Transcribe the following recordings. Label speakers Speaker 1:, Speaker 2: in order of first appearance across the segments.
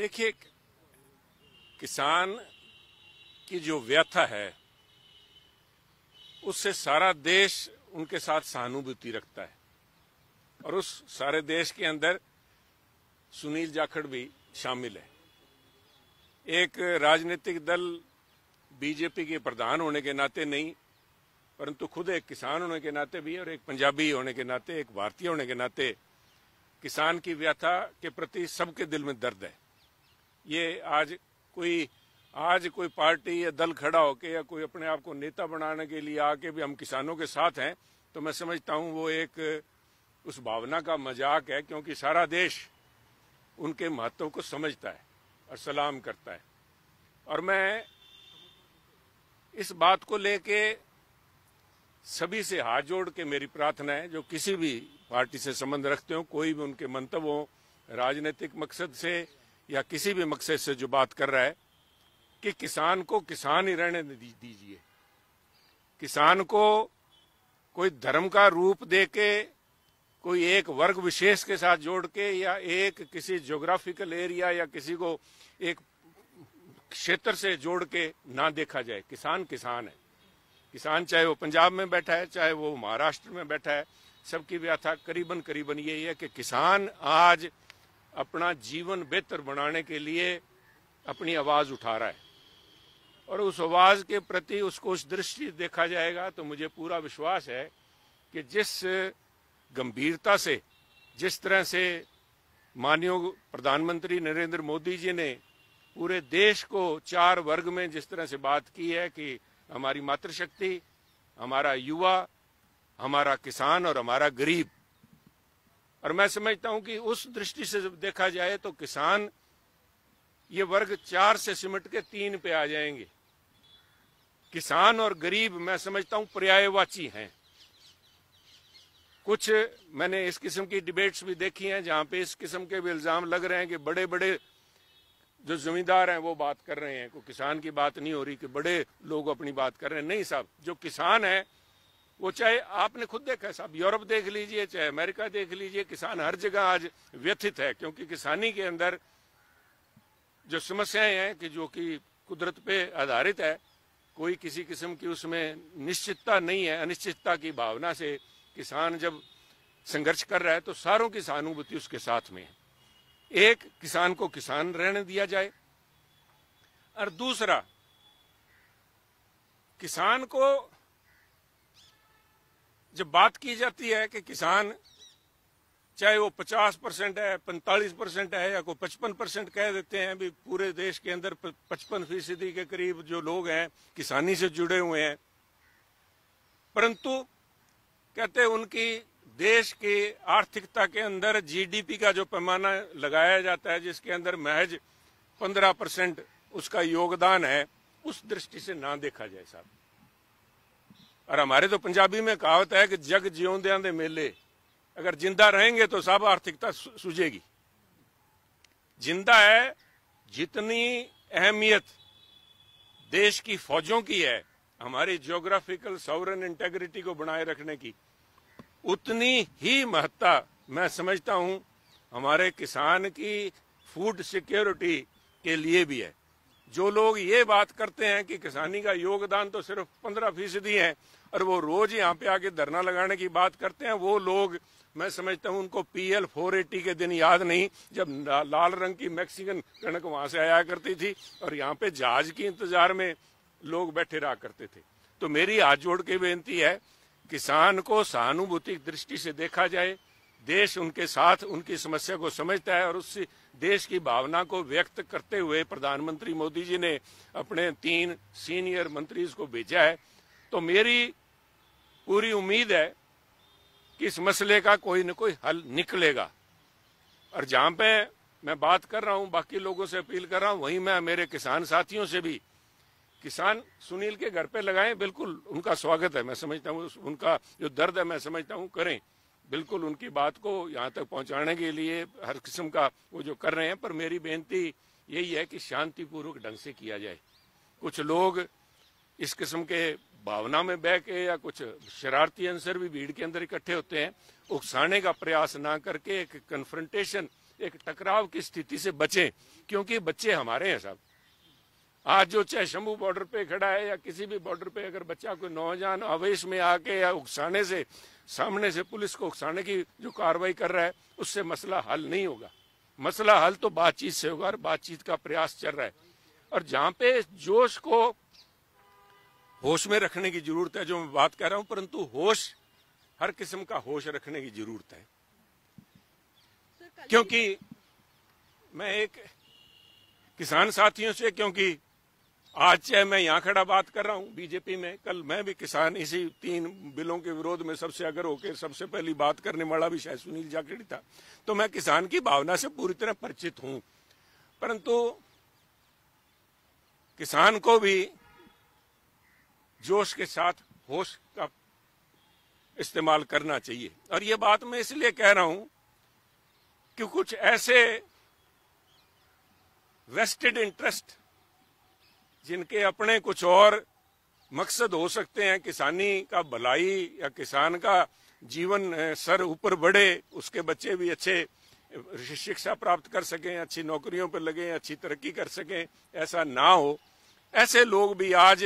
Speaker 1: देखिए, किसान की जो व्यथा है, उससे सारा देश उनके साथ सहानुभूति रखता है। और उस सारे देश के अंदर सुनील जाखड़ भी शामिल है। एक राजनीतिक दल बीजेपी के प्रधान होने के नाते नहीं, परंतु खुद एक किसान होने के नाते भी और एक पंजाबी होने के नाते, एक भारतीय होने के नाते किसान की व्यथा के प्रति सबके दिल में दर्द है। ये आज कोई आज कोई पार्टी या दल खड़ा होके या कोई अपने आप को नेता बनाने के लिए आके भी हम किसानों के साथ हैं तो मैं समझता हूँ वो एक, उस भावना का मज़ाक है क्योंकि सारा देश उनके महत्व को समझता है और सलाम करता है। और मैं इस बात को लेके सभी से हाथ जोड़ के मेरी प्रार्थना है, जो किसी भी पार्टी से संबंध रखते हो, कोई भी उनके मंतव्य हो, राजनीतिक मकसद से या किसी भी मकसद से जो बात कर रहा है कि किसान को किसान ही रहने दीजिए। किसान को कोई धर्म का रूप दे के कोई एक वर्ग विशेष के साथ जोड़ के या एक किसी ज्योग्राफिकल एरिया या किसी को एक क्षेत्र से जोड़ के ना देखा जाए। किसान किसान है। किसान चाहे वो पंजाब में बैठा है, चाहे वो महाराष्ट्र में बैठा है, सबकी व्याथा करीबन करीबन यही है कि किसान आज अपना जीवन बेहतर बनाने के लिए अपनी आवाज़ उठा रहा है। और उस आवाज़ के प्रति उसको उस दृष्टि देखा जाएगा तो मुझे पूरा विश्वास है कि जिस गंभीरता से, जिस तरह से माननीय प्रधानमंत्री नरेंद्र मोदी जी ने पूरे देश को चार वर्ग में जिस तरह से बात की है कि हमारी मातृशक्ति, हमारा युवा, हमारा किसान और हमारा गरीब और मैं समझता हूँ कि उस दृष्टि से जब देखा जाए तो किसान, ये वर्ग चार से सिमट के तीन पे आ जाएँगे। किसान और गरीब, मैं समझता हूँ, पर्यायवाची हैं। कुछ मैंने इस किस्म की डिबेट्स भी देखी हैं, जहाँ पे इस किस्म के भी इल्ज़ाम लग रहे हैं कि बड़े बड़े जो जमींदार हैं, वो बात कर रहे हैं। कोई किसान की बात नहीं हो रही कि बड़े लोग अपनी बात कर रहे हैं। नहीं साहब, जो किसान है वो चाहे आपने खुद देखा है, साहब, यूरोप देख लीजिए, चाहे अमेरिका देख लीजिए, किसान हर जगह आज व्यथित है, क्योंकि किसानी के अंदर जो समस्याएँ हैं कि जो कि कुदरत पे आधारित है, कोई किसी किस्म की उसमें निश्चितता नहीं है, अनिश्चितता की भावना से किसान जब संघर्ष कर रहा है तो सारों की सहानुभूति उसके साथ में है। एक, किसान को किसान रहने दिया जाए। और दूसरा, किसान को जब बात की जाती है कि किसान, चाहे वो 50 परसेंट है 45 परसेंट है, या कोई 55 परसेंट कह देते हैं, भी पूरे देश के अंदर 55 फ़ीसदी के करीब जो लोग हैं, किसानी से जुड़े हुए हैं। परंतु कहते उनकी देश की आर्थिकता के अंदर जीडीपी का जो पैमाना लगाया जाता है, जिसके अंदर महज 15 परसेंट उसका योगदान है, उस दृष्टि से ना देखा जाए साहब। और हमारे तो पंजाबी में कहावत है कि जग ज्योंद्या मेले। अगर ज़िंदा रहेंगे तो सब आर्थिकता सुझेगी। ज़िंदा है जितनी अहमियत देश की फौजों की है, हमारी ज्योग्राफिकल सॉवरन इंटेग्रिटी को बनाए रखने की, उतनी ही महत्ता मैं समझता हूँ हमारे किसान की फ़ूड सिक्योरिटी के लिए भी है। जो लोग ये बात करते हैं कि किसानी का योगदान तो सिर्फ़ पंद्रह फ़ीसदी है, और वो रोज यहाँ पे आके धरना लगाने की बात करते हैं, वो लोग, मैं समझता हूँ, उनको पीएल फोर एट्टी के दिन याद नहीं, जब लाल रंग की मैक्सिकन कणक वहाँ से आया करती थी, और यहाँ पे जहाज़ की इंतज़ार में लोग बैठे रहा करते थे। तो मेरी हाथ जोड़ के बेनती है, किसान को सहानुभूति दृष्टि से देखा जाए देश उनके साथ उनकी समस्या को समझता है और उस देश की भावना को व्यक्त करते हुए प्रधानमंत्री मोदी जी ने अपने तीन सीनियर मंत्री को भेजा है। तो मेरी पूरी उम्मीद है कि इस मसले का कोई न कोई हल निकलेगा। और जहाँ पे मैं बात कर रहा हूँ, बाकी लोगों से अपील कर रहा हूँ, वहीं मैं मेरे किसान साथियों से भी, किसान सुनील के घर पे लगाएँ, बिल्कुल उनका स्वागत है, मैं समझता हूँ उनका जो दर्द है, मैं समझता हूँ, करें। बिल्कुल उनकी बात को यहाँ तक पहुँचाने के लिए हर किस्म का वो जो कर रहे हैं, पर मेरी बेनती यही है कि शांतिपूर्वक ढंग से किया जाए। कुछ लोग इस किस्म के भावना में बह के या कुछ शरारती अंसर भी भीड़ के अंदर इकट्ठे होते हैं, उकसाने का प्रयास ना करके एक कन्फ्रंटेशन एक टकराव की स्थिति से बचें, क्योंकि बच्चे हमारे हैं साहब आज जो चाहे शंभू बॉर्डर पे खड़ा है या किसी भी बॉर्डर पे अगर बच्चा कोई नौजवान आवेश में आके या उकसाने से सामने से पुलिस को उकसाने की जो कार्रवाई कर रहा है, उससे मसला हल नहीं होगा। मसला हल तो बातचीत से होगा और बातचीत का प्रयास चल रहा है। और जहाँ पे जोश को होश में रखने की ज़रूरत है, जो मैं बात कर रहा हूँ, परंतु होश, हर किस्म का होश रखने की ज़रूरत है। क्योंकि मैं एक किसान साथियों से, क्योंकि आज चाहे मैं यहाँ खड़ा बात कर रहा हूँ, बीजेपी में, कल मैं भी किसान, इसी तीन बिलों के विरोध में सबसे अगर होकर सबसे पहली बात करने वाला भी शायद सुनील जाखेड़ी था तो मैं किसान की भावना से पूरी तरह परिचित हूँ। परंतु किसान को भी जोश के साथ होश का इस्तेमाल करना चाहिए। और ये बात मैं इसलिए कह रहा हूँ कि कुछ ऐसे वेस्टेड इंटरेस्ट जिनके अपने कुछ और मकसद हो सकते हैं, किसानी का भलाई या किसान का जीवन सर ऊपर बढ़े, उसके बच्चे भी अच्छे शिक्षा प्राप्त कर सकें, अच्छी नौकरियों पर लगे, अच्छी तरक्की कर सकें, ऐसा ना हो। ऐसे लोग भी आज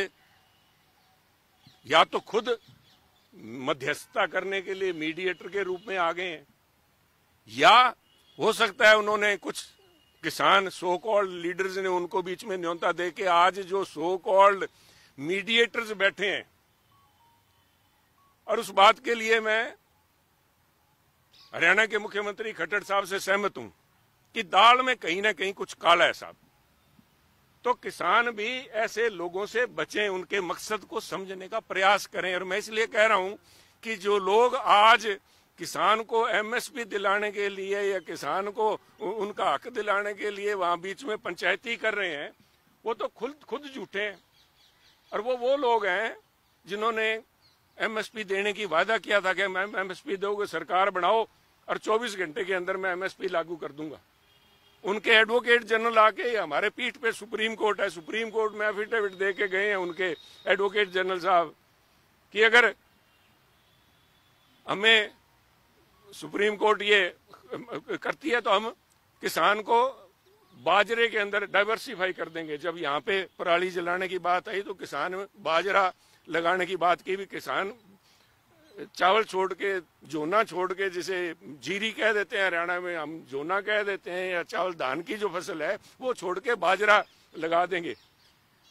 Speaker 1: या तो खुद मध्यस्थता करने के लिए मीडिएटर के रूप में आ गए हैं, या हो सकता है उन्होंने कुछ किसान सो कॉल्ड लीडर्स ने उनको बीच में न्योता दे के आज जो सो कॉल्ड मीडिएटर्स बैठे हैं। और उस बात के लिए मैं हरियाणा के मुख्यमंत्री खट्टर साहब से सहमत हूँ कि दाल में कहीं ना कहीं कुछ काला है साहब। तो किसान भी ऐसे लोगों से बचें, उनके मकसद को समझने का प्रयास करें। और मैं इसलिए कह रहा हूँ कि जो लोग आज किसान को एमएसपी दिलाने के लिए या किसान को उनका हक दिलाने के लिए वहाँ बीच में पंचायती कर रहे हैं, वो तो खुद खुद झूठे हैं। और वो वो लोग हैं जिन्होंने एमएसपी देने की वादा किया था कि मैं एमएसपी दोगे, सरकार बनाओ और 24 घंटे के अंदर मैं एमएसपी लागू कर दूँगा। उनके एडवोकेट जनरल आके हमारे पीठ पे सुप्रीम कोर्ट है, सुप्रीम कोर्ट में एफिडेविट दे के गए हैं उनके एडवोकेट जनरल साहब कि अगर हमें सुप्रीम कोर्ट ये करती है तो हम किसान को बाजरे के अंदर डाइवर्सिफाई कर देंगे। जब यहाँ पे पराली जलाने की बात आई तो किसान बाजरा लगाने की बात की भी। किसान चावल छोड़ के, जोना छोड़ के जिसे जीरी कह देते हैं, हरियाणा में हम जोना कह देते हैं या चावल धान की जो फ़सल है, वो छोड़ के बाजरा लगा देंगे।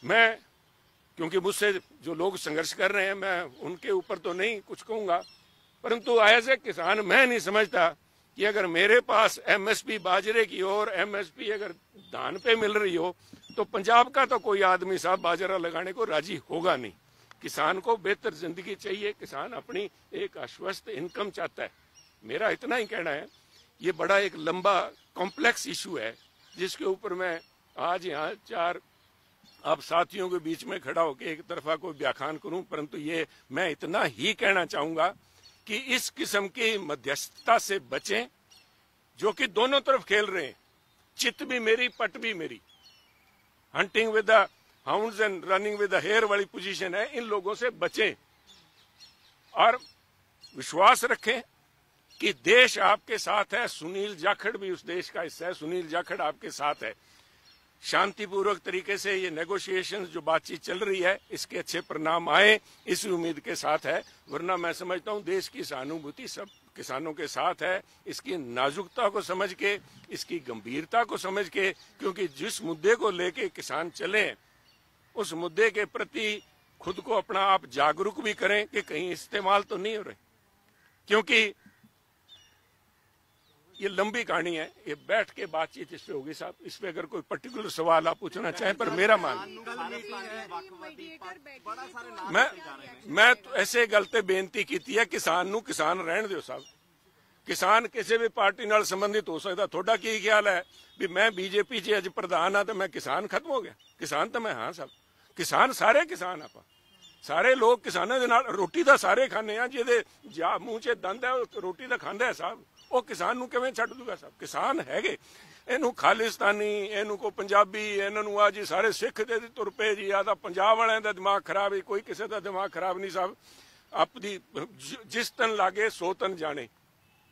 Speaker 1: मैं, क्योंकि मुझसे जो लोग संघर्ष कर रहे हैं, मैं उनके ऊपर तो नहीं कुछ कहूँगा परंतु एज ए किसान मैं नहीं समझता कि अगर मेरे पास एमएसपी बाजरे की हो और एमएसपी अगर धान पे मिल रही हो तो पंजाब का तो कोई आदमी साहब बाजरा लगाने को राज़ी होगा नहीं। किसान को बेहतर ज़िंदगी चाहिए, किसान अपनी एक आश्वस्त इनकम चाहता है। मेरा इतना ही कहना है, ये बड़ा एक लंबा कॉम्प्लेक्स इशू है, जिसके ऊपर मैं आज यहाँ चार आप साथियों के बीच में खड़ा होकर एक तरफा कोई व्याख्यान करूँ, परंतु ये मैं इतना ही कहना चाहूँगा कि इस किस्म की मध्यस्थता से बचें, जो कि दोनों तरफ़ खेल रहे हैं। चित भी मेरी, पट भी मेरी। Hunting with the hounds and running with the hare वाली पोजीशन है, इन लोगों से बचें। और विश्वास रखें कि देश आपके साथ है, सुनील जाखड़ भी उस देश का हिस्सा है, सुनील जाखड़ आपके साथ है। शांतिपूर्वक तरीके से ये नेगोशिएशन जो बातचीत चल रही है, इसके अच्छे परिणाम आए, इस उम्मीद के साथ है। वरना मैं समझता हूँ देश की सहानुभूति सब किसानों के साथ है, इसकी नाजुकता को समझ के, इसकी गंभीरता को समझ के, क्योंकि जिस मुद्दे को लेके किसान चले, उस मुद्दे के प्रति खुद को अपना आप जागरूक भी करें कि कहीं इस्तेमाल तो नहीं हो रहे। क्योंकि ये लंबी कहानी है ये बैठ के बातचीत इस पे होगी साहब इस पे अगर कोई पर्टिकुलर सवाल आप पूछना चाहें पर मेरा मान मैं मैं तो ऐसे गलते बेनती की है किसान नु किसान रहन दो साहब किसान किसी भी पार्टी नाल संबंधित हो सकता थोड़ा की ख्याल है भी मैं बीजेपी च अज प्रधान हाँ तो मैं किसान खत्म हो गया किसान तो मैं हाँ साहब किसान सारे किसान आप ਸਾਰੇ ਲੋਕ ਕਿਸਾਨਾਂ ਦੇ ਨਾਲ ਰੋਟੀ ਦਾ ਸਾਰੇ ਖਾਣੇ ਆ, ਜਿਹਦੇ ਜਾ ਮੂੰਹ 'ਚ ਦੰਦ ਹੈ ਉਹ ਰੋਟੀ ਦਾ ਖਾਂਦਾ ਹੈ ਸਾਹਿਬ ਉਹ ਕਿਸਾਨ ਨੂੰ ਕਿਵੇਂ ਛੱਡ ਦੂਗਾ ਸਾਹਿਬ ਕਿਸਾਨ ਹੈਗੇ। ਇਹਨੂੰ ਖਾਲਿਸਤਾਨੀ, ਇਹਨੂੰ ਕੋ ਪੰਜਾਬੀ, ਇਹਨਾਂ ਨੂੰ ਆ ਜੀ ਸਾਰੇ ਸਿੱਖ ਦੇ ਤੁਰ ਪਏ ਜੀ ਆ ਤਾਂ ਪੰਜਾਬ ਵਾਲਿਆਂ ਦਾ ਦਿਮਾਗ ਖਰਾਬ ਹੈ ਕੋਈ ਕਿਸੇ ਦਾ ਦਿਮਾਗ ਖਰਾਬ ਨਹੀਂ ਸਾਹਿਬ ਆਪਦੀ ਜਿਸ ਤਨ ਲਾਗੇ, ਸੋ ਤਨ ਜਾਣੇ।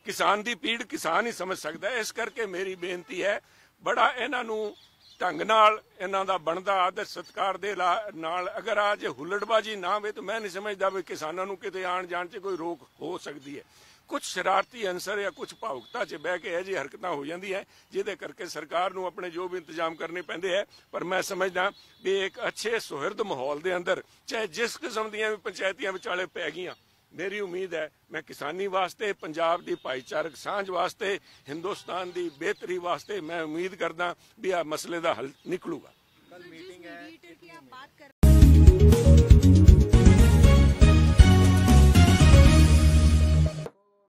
Speaker 1: ਕਿਸਾਨ ਦੀ ਪੀੜ ਕਿਸਾਨ ਹੀ ਸਮਝ ਸਕਦਾ ਇਸ ਕਰਕੇ ਮੇਰੀ ਬੇਨਤੀ ਹੈ, ਬੜਾ ਇਹਨਾਂ ਨੂੰ ਢੰਗ ਨਾਲ ਇਹਨਾਂ ਦਾ ਬਣਦਾ ਆਦਰ ਸਤਕਾਰ ਦੇ ਨਾਲ ਅਗਰ ਆ ਹੁੱਲੜਬਾਜੀ ਨਾ ਹੋਵੇ ਤਾਂ ਮੈਂ ਨਹੀਂ ਸਮਝਦਾ ਵੀ ਕਿਸਾਨਾਂ ਨੂੰ ਕਿਤੇ ਆਣ ਜਾਣ 'ਚ ਕੋਈ ਰੋਕ ਹੋ ਸਕਦੀ ਹੈ। ਕੁਝ ਸ਼ਰਾਰਤੀ ਅੰਸਰ ਜਾਂ ਕੁਝ ਭਾਵੁਕਤਾ 'ਚ ਬਹਿ ਕੇ ਇਹ ਜਿਹੀ ਹਰਕਤਾਂ ਹੋ ਜਾਂਦੀ ਹੈ, ਜਿਹਦੇ ਕਰਕੇ ਸਰਕਾਰ ਨੂੰ ਆਪਣੇ ਜੋ ਵੀ ਇੰਤਜ਼ਾਮ ਕਰਨੇ ਪੈਂਦੇ ਹੈ। ਪਰ ਮੈਂ ਸਮਝਦਾ ਵੀ ਇੱਕ ਅੱਛੇ ਸੁਹਿਰਦ ਮਾਹੌਲ ਦੇ ਅੰਦਰ, ਚਾਹੇ ਜਿਸ ਕਿਸਮ ਦੀਆਂ ਵੀ ਪੰਚਾਇਤੀਆਂ ਵਿਚਾਲੇ ਪੈ ਗਈਆਂ ਮੇਰੀ ਉਮੀਦ ਹੈ ਮੈਂ ਕਿਸਾਨੀ ਵਾਸਤੇ ਪੰਜਾਬ ਦੀ ਭਾਈਚਾਰਕ ਸਾਂਝ ਵਾਸਤੇ ਹਿੰਦੁਸਤਾਨ ਦੀ ਬਿਹਤਰੀ ਵਾਸਤੇ ਮੈਂ ਉਮੀਦ ਕਰਦਾ ਵੀ ਆ ਮਸਲੇ ਦਾ ਹੱਲ ਨਿਕਲੂਗਾ।
Speaker 2: ਕੱਲ ਮੀਟਿੰਗ ਹੈ।